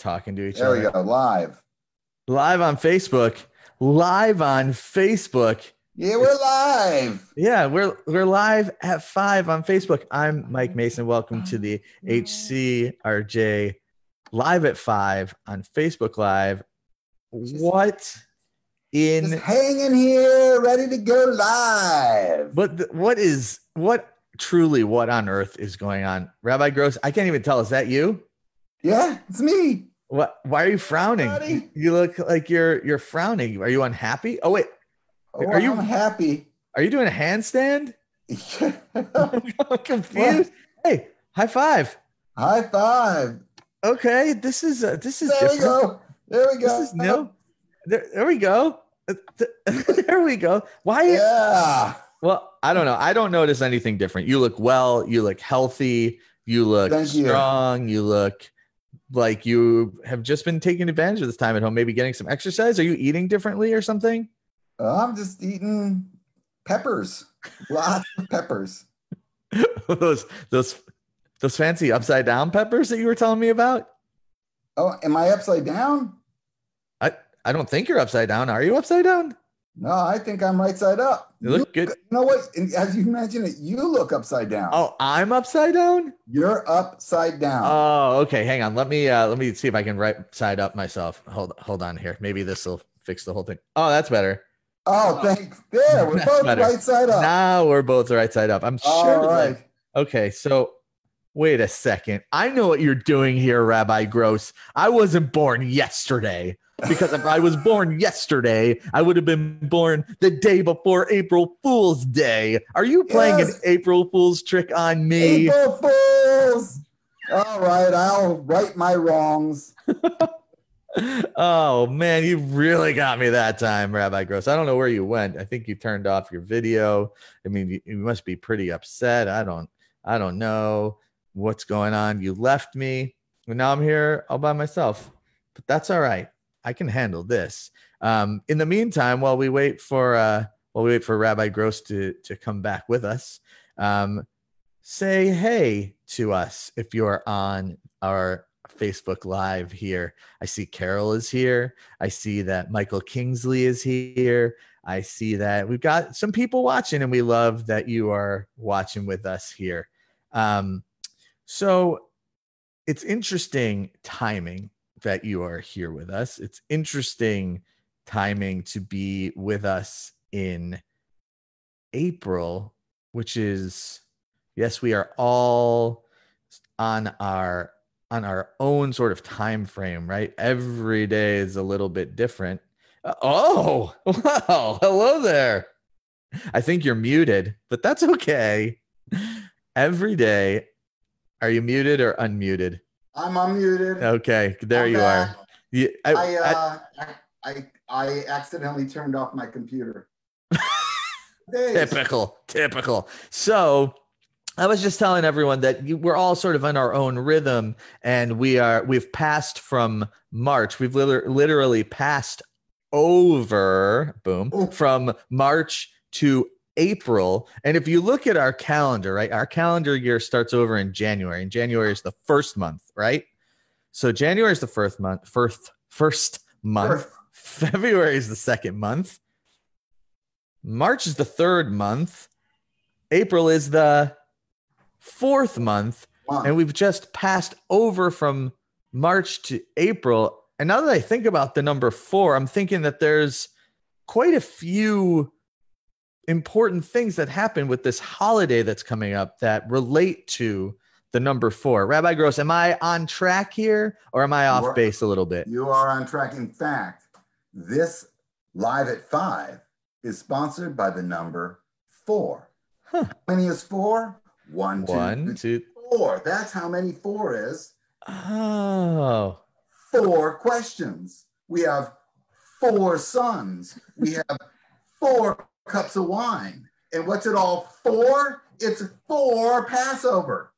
talking to each There other. we go. Live. Live on Facebook. Live on Facebook. Yeah, we're live. Yeah, we're we're live at five on Facebook. I'm Mike Mason. Welcome to the HCRJ live at five on Facebook Live. What in Just hanging here, ready to go live. But the- what is what truly what on earth is going on? Rabbi Gross, I can't even tell. Is that you? Yeah, it's me. What why are you frowning? Buddy. You look like you're you're frowning. Are you unhappy? Oh wait, Oh, Are you- I'm happy? are you doing a handstand? I'm confused. Hey, high five. High five. Okay, this is uh, this is There we go. There we go. This is new. There, there we go. Uh, there we go. Why? Yeah. Well, I don't know. I don't notice anything different. You look well. You look healthy. You look Thank you. strong. You look like you have just been taking advantage of this time at home. Maybe getting some exercise. Are you eating differently or something? Uh, I'm just eating peppers. Lots of peppers. those those those fancy upside down peppers that you were telling me about. Oh, am I upside down? I don't think you're upside down. Are you upside down? No, I think I'm right side up. You look good. You know what? As you mentioned it, you look upside down. Oh, I'm upside down. You're upside down. Oh, okay. Hang on. Let me uh let me see if I can right side up myself. Hold hold on here. Maybe this will fix the whole thing. Oh, that's better. oh, thanks. There, we're both better. right side up. Now we're both right side up. I'm sure. All that- Okay, so wait a second. I know what you're doing here, Rabbi Gross. I wasn't born yesterday because if I was born yesterday, I would have been born the day before April Fool's Day. Are you playing Yes. an April Fool's trick on me? April Fools. All right, I'll right my wrongs. oh man, you really got me that time, Rabbi Gross. I don't know where you went. I think you turned off your video. I mean, you, you must be pretty upset. I don't, I don't know what's going on. You left me, and now I'm here all by myself. But that's all right. I can handle this. Um, in the meantime, while we wait for uh, while we wait for Rabbi Gross to to come back with us, um, say hey to us if you're on our Facebook Live here. I see Carol is here. I see that Michael Kingsley is here. I see that we've got some people watching, and we love that you are watching with us here. Um, so it's interesting timing that you are here with us. It's interesting timing to be with us in April, which is yes, we are all on our on our own sort of time frame, right? Every day is a little bit different. Uh, oh, wow. Hello there. I think you're muted, but that's okay. Every day, are you muted or unmuted? I'm unmuted. Okay, there I'm you back. are. You, I, I, uh, I, I, I accidentally turned off my computer. Typical, typical. So, I was just telling everyone that we're all sort of in our own rhythm, and we are we've passed from March. We've liter- literally passed over, boom, Ooh. from March to April. And if you look at our calendar, right, our calendar year starts over in January, and January is the first month, right? So January is the first month, first first month. First. February is the second month. March is the third month. April is the fourth month. Month. And we've just passed over from March to April. And now that I think about the number four, I'm thinking that there's quite a few important things that happen with this holiday that's coming up that relate to the number four. Rabbi Gross, am I on track here or am I off are. base a little bit? You are on track. In fact, this live at five is sponsored by the number four. Huh. How many is four? One, two, One, three, two. four. That's how many four is. Oh, Four questions. We have four sons. We have four cups of wine. And what's it all for? It's for Passover.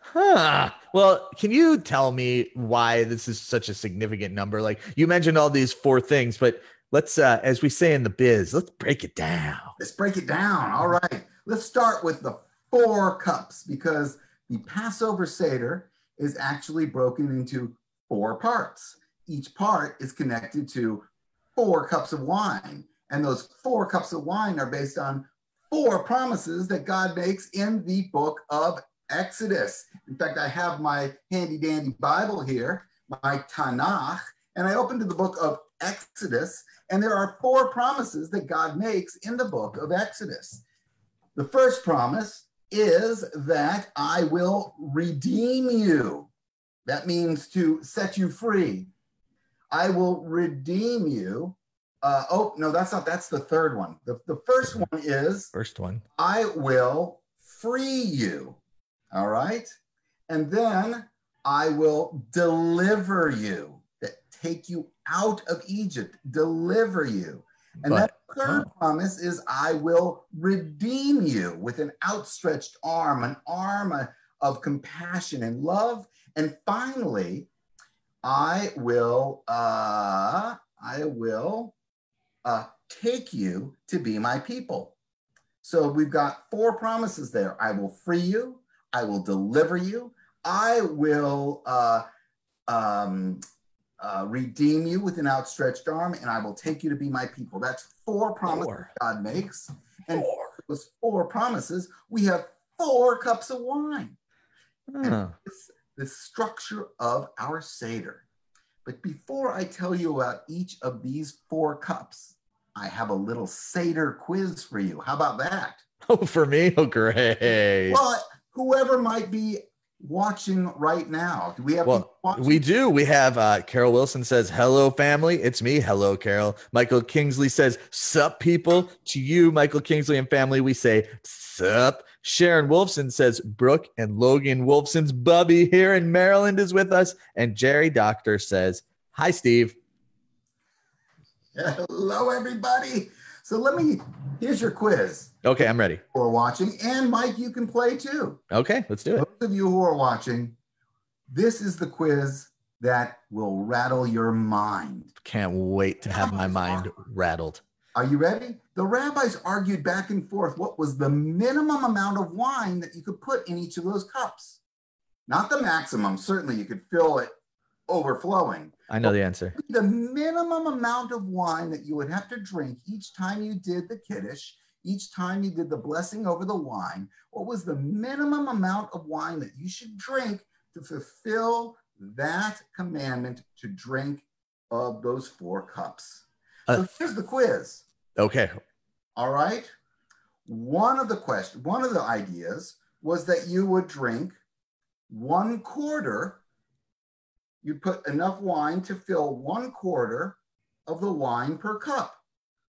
huh. Well, can you tell me why this is such a significant number? Like you mentioned all these four things, but let's, uh, as we say in the biz, let's break it down. Let's break it down. All right. Let's start with the four cups because the Passover Seder is actually broken into four parts. Each part is connected to four cups of wine. And those four cups of wine are based on four promises that God makes in the book of Exodus. In fact, I have my handy dandy Bible here, my Tanakh, and I opened to the book of Exodus, and there are four promises that God makes in the book of Exodus. The first promise is that I will redeem you. That means to set you free. I will redeem you. Uh, oh, no, that's not, that's the third one. The, the first one is First one. I will free you. All right. And then I will deliver you, that take you out of Egypt, deliver you. And But- that third promise is I will redeem you with an outstretched arm, an arm of compassion and love. And finally, I will, uh, I will uh, take you to be my people. So we've got four promises there. I will free you. I will deliver you. I will uh, um, uh, redeem you with an outstretched arm, and I will take you to be my people. That's four promises Four. God makes. And Four. those four promises, we have four cups of wine. Huh. It's the structure of our Seder. But before I tell you about each of these four cups, I have a little Seder quiz for you. How about that? Oh, for me? Oh, great. Well, whoever might be watching right now, do we have Well? We do. We have uh, Carol Wilson says, Hello, family. It's me. Hello, Carol. Michael Kingsley says, Sup, people. To you, Michael Kingsley and family, we say, Sup. Sharon Wolfson says, Brooke and Logan Wolfson's Bubby here in Maryland is with us. And Jerry Doctor says, Hi, Steve. Hello, everybody. So let me, here's your quiz Okay, I'm ready. who are watching. And Mike, you can play too. Okay, let's do it. Those of you who are watching, this is the quiz that will rattle your mind. Can't wait to have my mind rattled. Are you ready? The rabbis argued back and forth what was the minimum amount of wine that you could put in each of those cups. Not the maximum, certainly you could fill it overflowing. I know the answer. The minimum amount of wine that you would have to drink each time you did the kiddush, each time you did the blessing over the wine, what was the minimum amount of wine that you should drink to fulfill that commandment to drink of those four cups? So Uh, here's the quiz. Okay. All right. One of the question, one of the ideas was that you would drink one quarter. You'd put enough wine to fill one quarter of the wine per cup,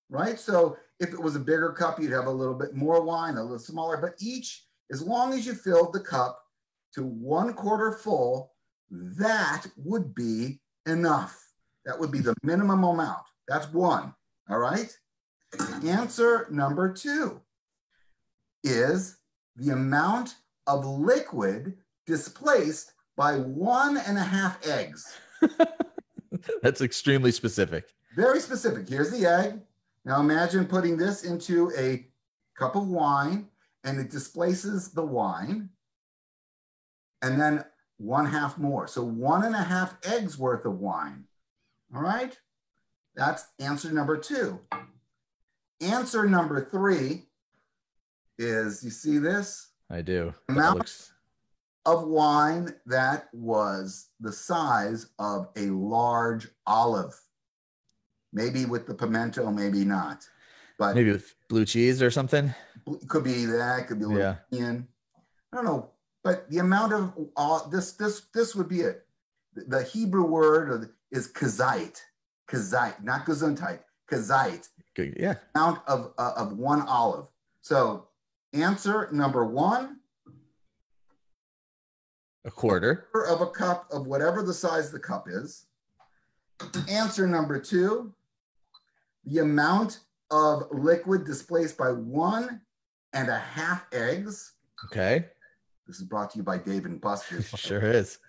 right? So if it was a bigger cup, you'd have a little bit more wine, a little smaller, but each, as long as you filled the cup to one quarter full, that would be enough. That would be the minimum amount. That's one. All right. Answer number two is the amount of liquid displaced by one and a half eggs. That's extremely specific. Very specific. Here's the egg. Now imagine putting this into a cup of wine and it displaces the wine and then one half more. So one and a half eggs worth of wine. All right. That's answer number two. Answer number three is you see this? I do. Amount- looks- of wine that was the size of a large olive. Maybe with the pimento, maybe not. But maybe with blue cheese or something. could be that, could be a Yeah. little onion. I don't know. But the amount of uh, this, this, this would be it. The- The Hebrew word is kezayit, kezayit, not gesundheit, kezayit, Good. Yeah. amount of, uh, of one olive. So answer number one, A quarter. quarter of a cup of whatever the size of the cup is. Answer number two, the amount of liquid displaced by one and a half eggs. Okay. This is brought to you by Dave and Buster's. Sure is.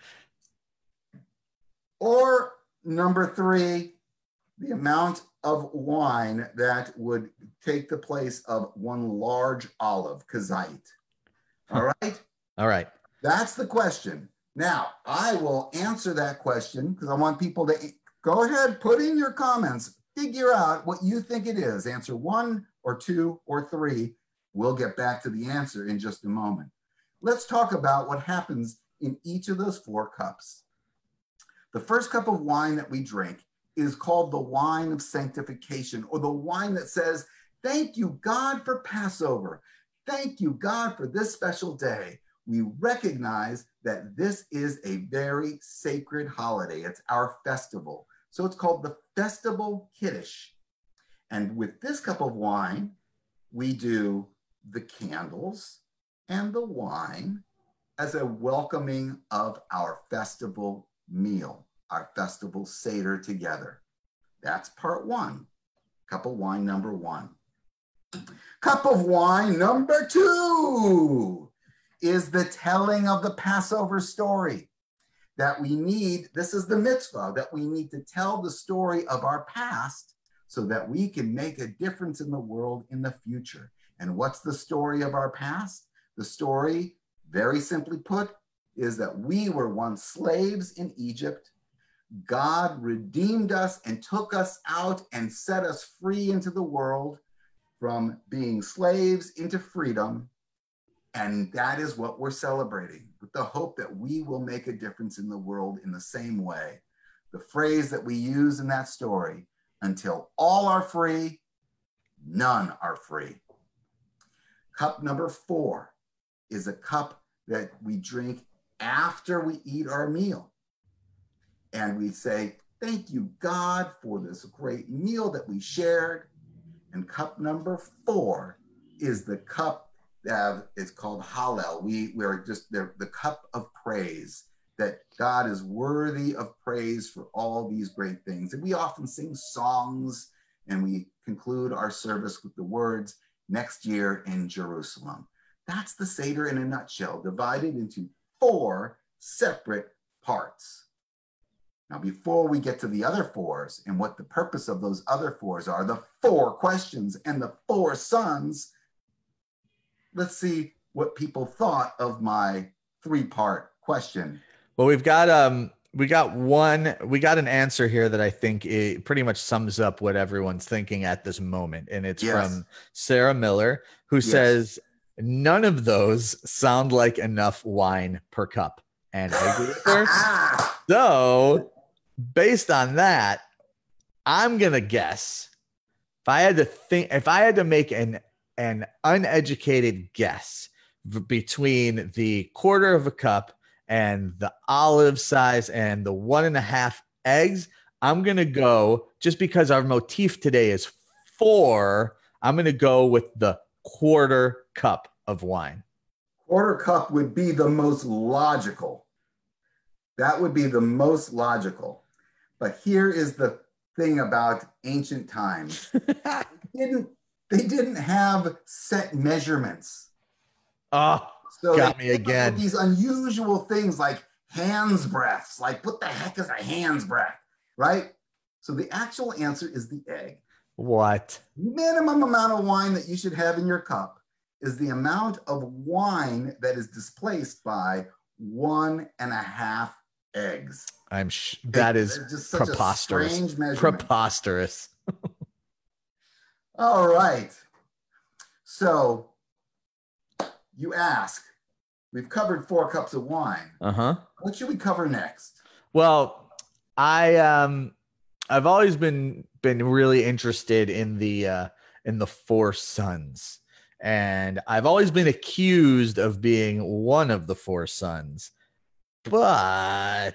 Or number three, the amount of wine that would take the place of one large olive, kezayit. All right. All right. That's the question. Now, I will answer that question because I want people to go ahead, put in your comments, figure out what you think it is. Answer one or two or three. We'll get back to the answer in just a moment. Let's talk about what happens in each of those four cups. The first cup of wine that we drink is called the wine of sanctification or the wine that says, Thank you, God, for Passover. Thank you, God, for this special day. We recognize that this is a very sacred holiday. It's our festival. So it's called the Festival Kiddush. And with this cup of wine, we do the candles and the wine as a welcoming of our festival meal, our festival Seder together. That's part one, cup of wine number one. Cup of wine number two is the telling of the Passover story. That we need, this is the mitzvah, that we need to tell the story of our past so that we can make a difference in the world in the future. And what's the story of our past? The story, very simply put, is that we were once slaves in Egypt. God redeemed us and took us out and set us free into the world from being slaves into freedom. And that is what we're celebrating with the hope that we will make a difference in the world in the same way. The phrase that we use in that story until all are free, none are free. Cup number four is a cup that we drink after we eat our meal. And we say, Thank you, God, for this great meal that we shared. And cup number four is the cup that is called Hallel. We, we're just the cup of praise that God is worthy of praise for all these great things. And we often sing songs and we conclude our service with the words, next year in Jerusalem. That's the Seder in a nutshell, divided into four separate parts. Now, before we get to the other fours and what the purpose of those other fours are, the four questions and the four sons, let's see what people thought of my three part question. Well, we've got um we got one we got an answer here that I think it pretty much sums up what everyone's thinking at this moment and it's yes. from Sarah Miller who yes. says none of those sound like enough wine per cup. And I agree with her. so, based on that, I'm going to guess if I had to think, if I had to make an, an uneducated guess between the quarter of a cup and the olive size and the one and a half eggs, I'm going to go just because our motif today is four. I'm going to go with the quarter cup of wine. Quarter cup would be the most logical. That would be the most logical. But here is the thing about ancient times. didn't they didn't have set measurements. Oh, so got me again. These unusual things like hands breaths. Like what the heck is a hands breath? Right? So the actual answer is the egg. What? Minimum amount of wine that you should have in your cup is the amount of wine that is displaced by one and a half eggs. I'm sh- that is just preposterous. preposterous. All right. So you ask, we've covered four cups of wine. Uh-huh. What should we cover next? Well, I um I've always been been really interested in the uh in the four sons. And I've always been accused of being one of the four sons. But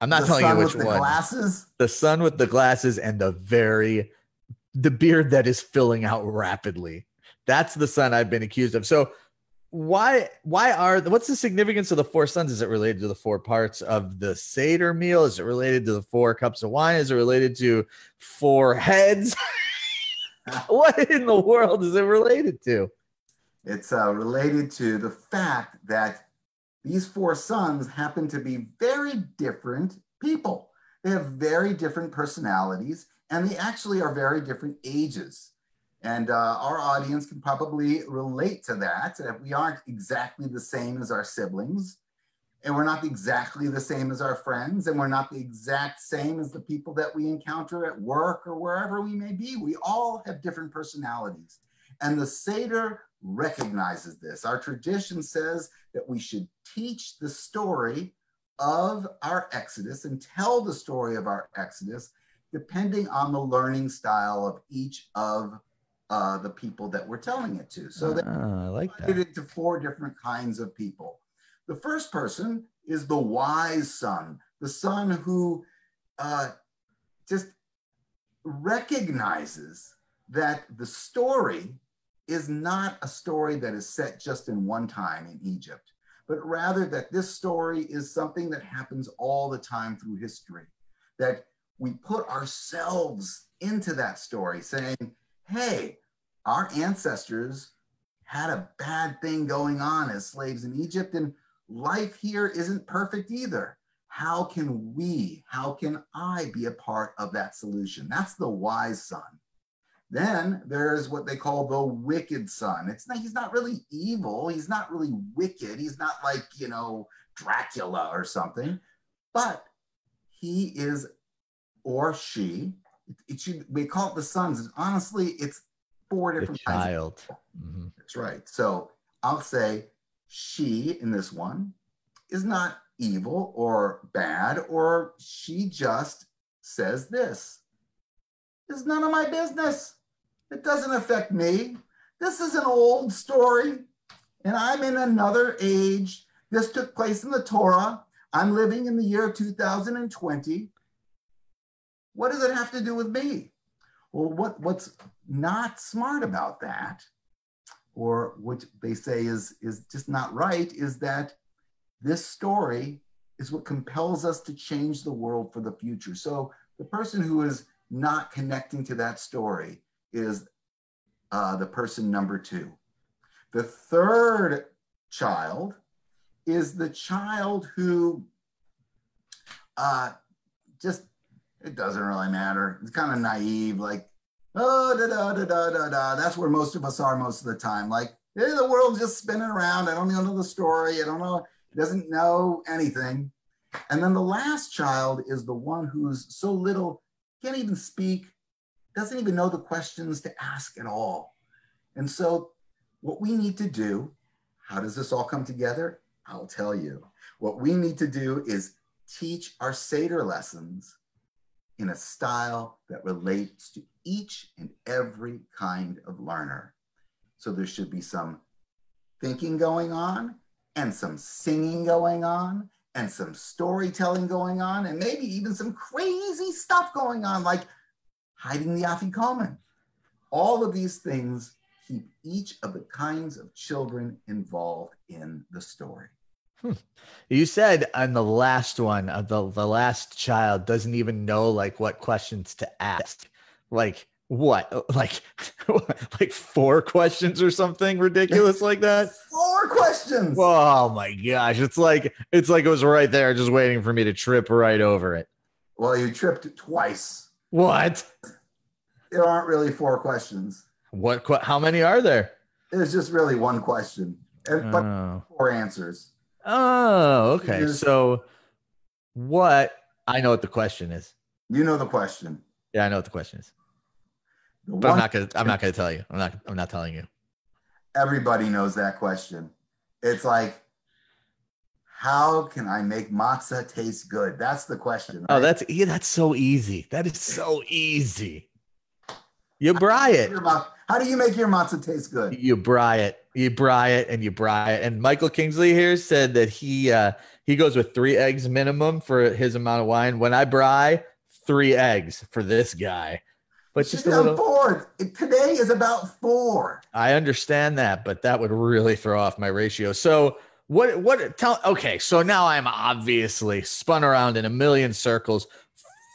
I'm not the telling you which one. Glasses? The son with the glasses and the very the beard that is filling out rapidly. That's the son I've been accused of. So why why are what's the significance of the four sons? Is it related to the four parts of the Seder meal? Is it related to the four cups of wine? Is it related to four heads? what in the world is it related to? It's uh, related to the fact that these four sons happen to be very different people. They have very different personalities and they actually are very different ages. And uh, our audience can probably relate to that. If we aren't exactly the same as our siblings, and we're not exactly the same as our friends, and we're not the exact same as the people that we encounter at work or wherever we may be. We all have different personalities. And the Seder recognizes this. Our tradition says that we should teach the story of our Exodus and tell the story of our Exodus depending on the learning style of each of uh, the people that we're telling it to. So that Ah, I like that. it into four different kinds of people. The first person is the wise son, the son who uh, just recognizes that the story is not a story that is set just in one time in Egypt, but rather that this story is something that happens all the time through history, that we put ourselves into that story saying, hey, our ancestors had a bad thing going on as slaves in Egypt, and life here isn't perfect either. How can we, how can I be a part of that solution? That's the wise son. Then there's what they call the wicked son. It's not, he's not really evil. He's not really wicked. He's not like, you know, Dracula or something, but he is, or she, it, it should, we call it the sons. Honestly, it's four The different kinds of child. Mhm. that's right. So I'll say she in this one is not evil or bad, or she just says this. It's none of my business. It doesn't affect me. This is an old story, and I'm in another age. This took place in the Torah. I'm living in the year 2020. What does it have to do with me? Well, what, what's not smart about that or what they say is is just not right is that this story is what compels us to change the world for the future so the person who is not connecting to that story is uh, the person number two the third child is the child who uh, just it doesn't really matter it's kind of naive like oh da da da da da da. That's where most of us are most of the time. Like, hey, the world's just spinning around. I don't even know the story. I don't know. Doesn't know anything. And then the last child is the one who's so little, can't even speak, doesn't even know the questions to ask at all. And so, what we need to do, how does this all come together? I'll tell you. What we need to do is teach our Seder lessons in a style that relates to each and every kind of learner. So there should be some thinking going on, and some singing going on, and some storytelling going on, and maybe even some crazy stuff going on, like hiding the Afikomen. All of these things keep each of the kinds of children involved in the story. You said on the last one, uh, the the last child doesn't even know like what questions to ask. Like what? Like like four questions or something ridiculous like that? Four questions. Oh my gosh! It's like it's like it was right there, just waiting for me to trip right over it. well, you tripped twice. What? There aren't really four questions. What? How many are there? There's just really one question, and, but Oh. four answers. Oh, okay. Here's- So, what? I know what the question is. You know the question. Yeah, I know what the question is, The but I'm not gonna. I'm not gonna tell you. I'm not. I'm not telling you. everybody knows that question. It's like, how can I make matzah taste good? That's the question. Oh, that's yeah. That's so easy. That is so easy. You brei it. How do you make your matzah taste good? You brei it. You brei it, and you brei it. And Michael Kingsley here said that he uh he goes with three eggs minimum for his amount of wine. When I brei, three eggs for this guy. But just a little. four. Today is about four. I understand that, but that would really throw off my ratio. So what what tell okay, so now I'm obviously spun around in a million circles.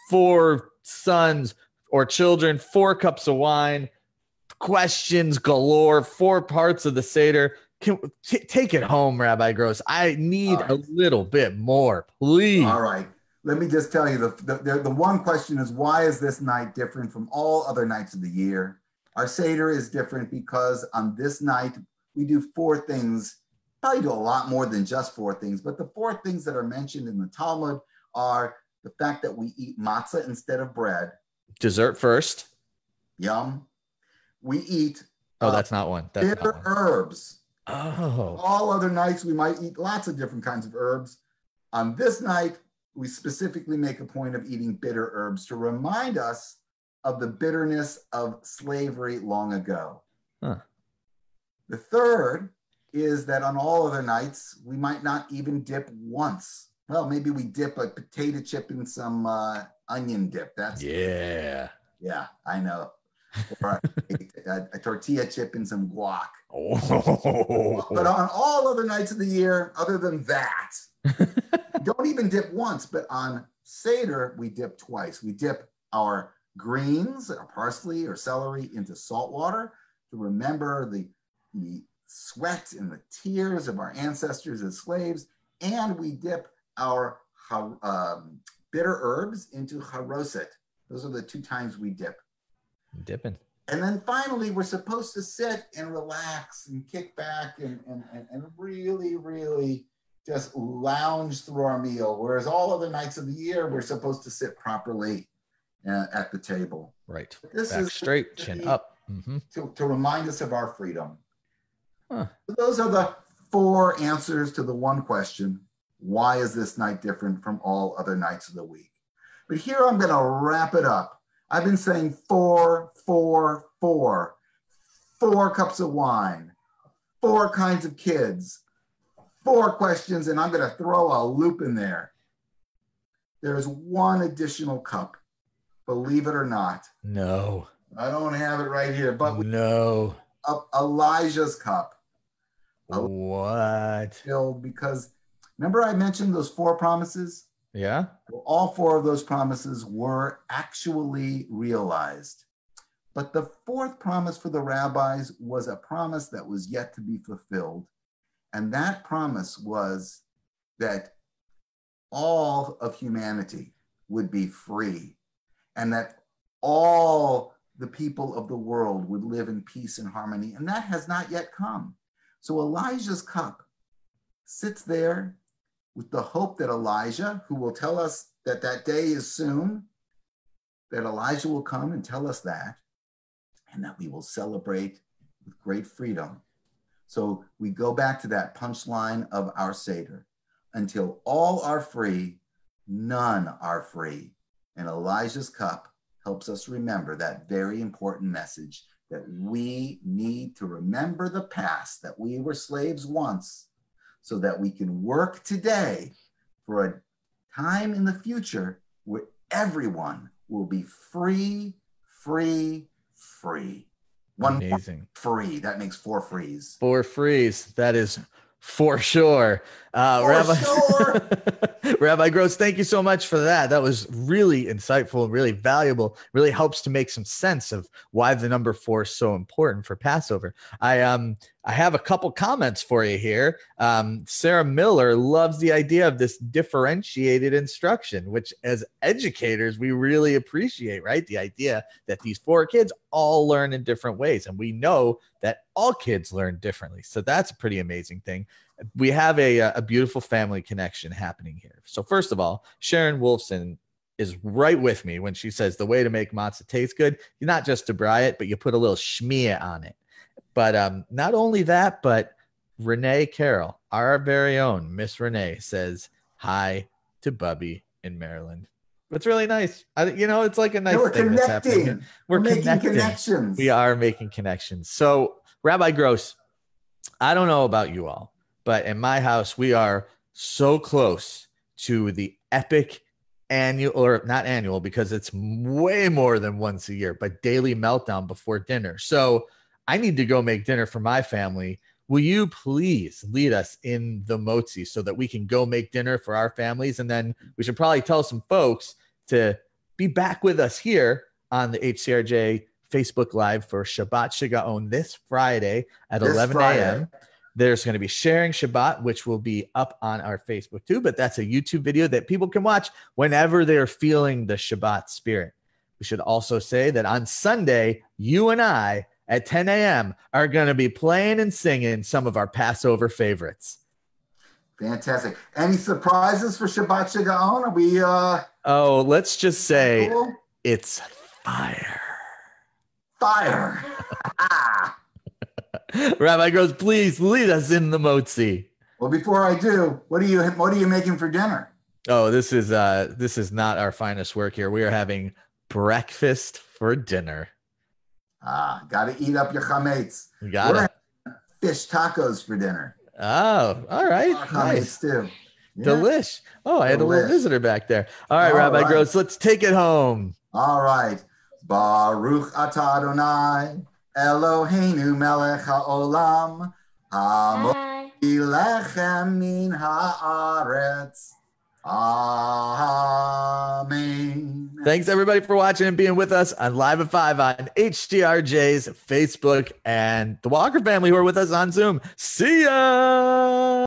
Four sons or children, four cups of wine, questions galore, four parts of the Seder. Can, t- take it home, Rabbi Gross. I need All a little bit more, please. All right. Let me just tell you the, the, the, the one question is why is this night different from all other nights of the year? Our Seder is different because on this night we do four things probably do a lot more than just four things, but the four things that are mentioned in the Talmud are the fact that we eat matzah instead of bread. Dessert first. Yum. We eat. Oh, uh, that's not one. That's bitter not one. herbs. Oh. All other nights, we might eat lots of different kinds of herbs. On this night, we specifically make a point of eating bitter herbs to remind us of the bitterness of slavery long ago. Huh. The third is that on all other nights, we might not even dip once. Well, maybe we dip a potato chip in some uh, onion dip. That's yeah, yeah, I know. Or a, a, a, tortilla chip and some guac. Oh. But on all other nights of the year, other than that, don't even dip once. But on Seder, we dip twice. We dip our greens, our parsley or celery, into salt water to remember the, the sweat and the tears of our ancestors as slaves. And we dip our um, bitter herbs into haroset. Those are the two times we dip. Dipping. And then finally, we're supposed to sit and relax and kick back and, and, and really, really just lounge through our meal. Whereas all other nights of the year, we're supposed to sit properly uh, at the table. Right. This Back is straight, chin up. Mm-hmm. To, to remind us of our freedom. Huh. So those are the four answers to the one question why is this night different from all other nights of the week? But here I'm going to wrap it up. I've been saying four, four, four, four cups of wine, four kinds of kids, four questions, and I'm going to throw a loop in there. There's one additional cup, believe it or not. No. I don't have it right here, but no. Elijah's cup. What? Filled because remember I mentioned those four promises? Yeah. All four of those promises were actually realized. But the fourth promise for the rabbis was a promise that was yet to be fulfilled. And that promise was that all of humanity would be free and that all the people of the world would live in peace and harmony. And that has not yet come. So Elijah's cup sits there with the hope that Elijah, who will tell us that that day is soon, that Elijah will come and tell us that, and that we will celebrate with great freedom. So we go back to that punchline of our Seder. Until all are free, none are free. And Elijah's cup helps us remember that very important message that we need to remember the past, that we were slaves once, so that we can work today for a time in the future where everyone will be free, free, free. One Amazing. free. That makes four frees. Four frees. That is for sure. Uh, for Rabbi, sure. Rabbi Gross, thank you so much for that. That was really insightful, really valuable. Really helps to make some sense of why the number four is so important for Passover. I um I have a couple comments for you here. Um, Sarah Miller loves the idea of this differentiated instruction, which as educators we really appreciate. Right, the idea that these four kids all learn in different ways, and we know that all kids learn differently. So that's a pretty amazing thing we have a, a beautiful family connection happening here. So, first of all, Sharon Wolfson is right with me when she says the way to make matzah taste good, you're not just to brei it, but you put a little schmear on it. But um, not only that, but Renee Carroll, our very own Miss Renee, says hi to Bubby in Maryland. It's really nice. I, you know, it's like a nice we're thing connecting. that's happening. We're, we're making connections. We are making connections. So, Rabbi Gross, I don't know about you all, but in my house, we are so close to the epic annual or not annual because it's way more than once a year, but daily meltdown before dinner. So I need to go make dinner for my family. Will you please lead us in the motzi so that we can go make dinner for our families? And then we should probably tell some folks to be back with us here on the HCRJ Facebook Live for Shabbat Shigaon this Friday at this 11 a.m. There's going to be sharing Shabbat, which will be up on our Facebook too, but that's a YouTube video that people can watch whenever they're feeling the Shabbat spirit. We should also say that on Sunday, you and I at 10 a.m. are going to be playing and singing some of our Passover favorites. Fantastic. Any surprises for Shabbat Shigaon? Are we uh Oh, let's just say cool? it's fire. fire? Rabbi Gross, please lead us in the motzi. well, before I do, what are you what are you making for dinner? Oh, this is uh this is not our finest work here. We are having breakfast for dinner. Ah, gotta eat up your chametz. We got We're it. fish tacos for dinner. Oh, all right. Chametz Nice. too. Yeah. Delish. Oh, I had a little visitor back there. All right, All Rabbi right. Gross, let's take it home. All right. Baruch atah Adonai Eloheinu melech haolam Bye. Lechem min haaretz. Amen. Thanks everybody for watching and being with us on Live at Five on HCRJ's Facebook and the Walker family who are with us on Zoom. See ya.